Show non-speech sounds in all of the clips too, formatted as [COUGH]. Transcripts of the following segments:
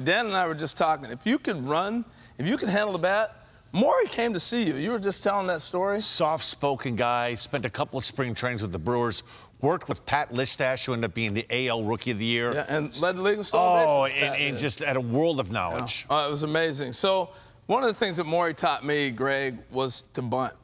Dan and I were just talking. If you could run, if you could handle the bat, Maury came to see you. You were just telling that story. Soft-spoken guy, spent a couple of spring trainings with the Brewers, worked with Pat Listach, who ended up being the AL Rookie of the Year. Yeah, and led the league in stolen Oh, bases. and, and just had a world of knowledge. Uh, it was amazing. So one of the things that Maury taught me, Greg, was to bunt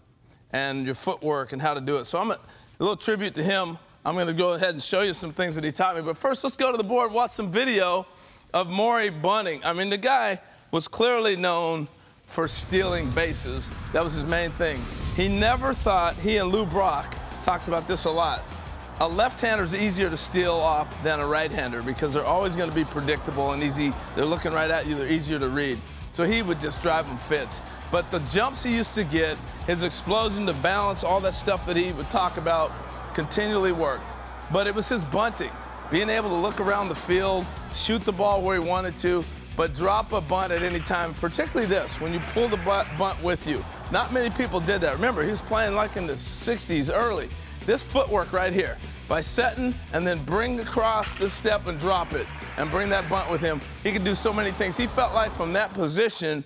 and your footwork and how to do it. So I'm a, a little tribute to him. I'm going to go ahead and show you some things that he taught me. But first, let's go to the board, watch some video of Maury bunting. I mean, the guy was clearly known for stealing bases. That was his main thing. He never thought, he and Lou Brock talked about this a lot. A left-hander is easier to steal off than a right-hander because they're always going to be predictable and easy. They're looking right at you. They're easier to read. So he would just drive them fits. But the jumps he used to get, his explosion, the balance, all that stuff that he would talk about, continually worked. But it was his bunting, being able to look around the field, shoot the ball where he wanted to, but drop a bunt at any time, particularly this, when you pull the bunt, with you. Not many people did that. Remember, he was playing like in the 60s early. This footwork right here, by setting and then bring across the step and drop it and bring that bunt with him, he could do so many things. He felt like from that position,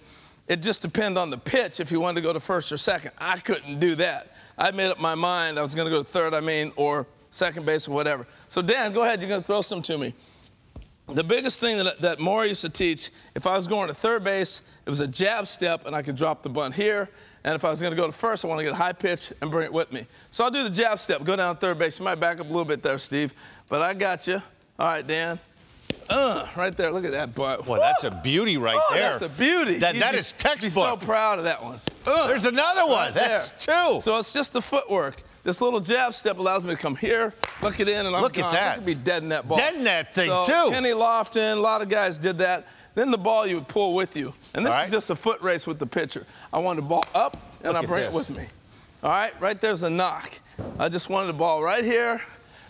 it just depended on the pitch if he wanted to go to first or second. I couldn't do that. I made up my mind I was going to go to third, I mean, or second base or whatever. So, Dan, go ahead. You're going to throw some to me. The biggest thing that, that Maury used to teach, if I was going to third base, it was a jab step and I could drop the bunt here. And if I was going to go to first, I want to get a high pitch and bring it with me. So I'll do the jab step, go down third base. You might back up a little bit there, Steve, but I got you. All right, Dan. Uh, right there. Look at that bunt. Well, that's a beauty right Oh, there. that's a beauty. That, that is Be so proud of that one. Uh, There's another one. right there. that's two. So it's just the footwork. This little jab step allows me to come here, look it in, and I'm Look at that. I could be dead in that ball. Dead in that thing, so too. Kenny Lofton, a lot of guys did that. Then the ball you would pull with you. And this All is just a foot race with the pitcher. I want the ball up, and Look I bring it with me. All right, right there's a knock. I just wanted the ball right here.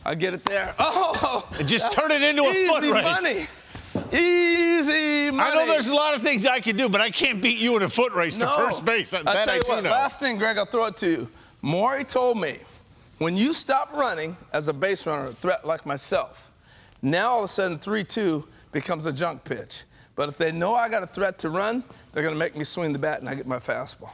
I get it there. [LAUGHS] Oh! And just turn it into a foot race. money. Easy money. I know there's a lot of things I can do, but I can't beat you in a foot race to first base. That I'll I tell you do what, know. last thing, Greg, I'll throw it to you. Maury told me, when you stop running as a base runner, a threat like myself, now all of a sudden 3-2 becomes a junk pitch. But if they know I got a threat to run, they're going to make me swing the bat and I get my fastball.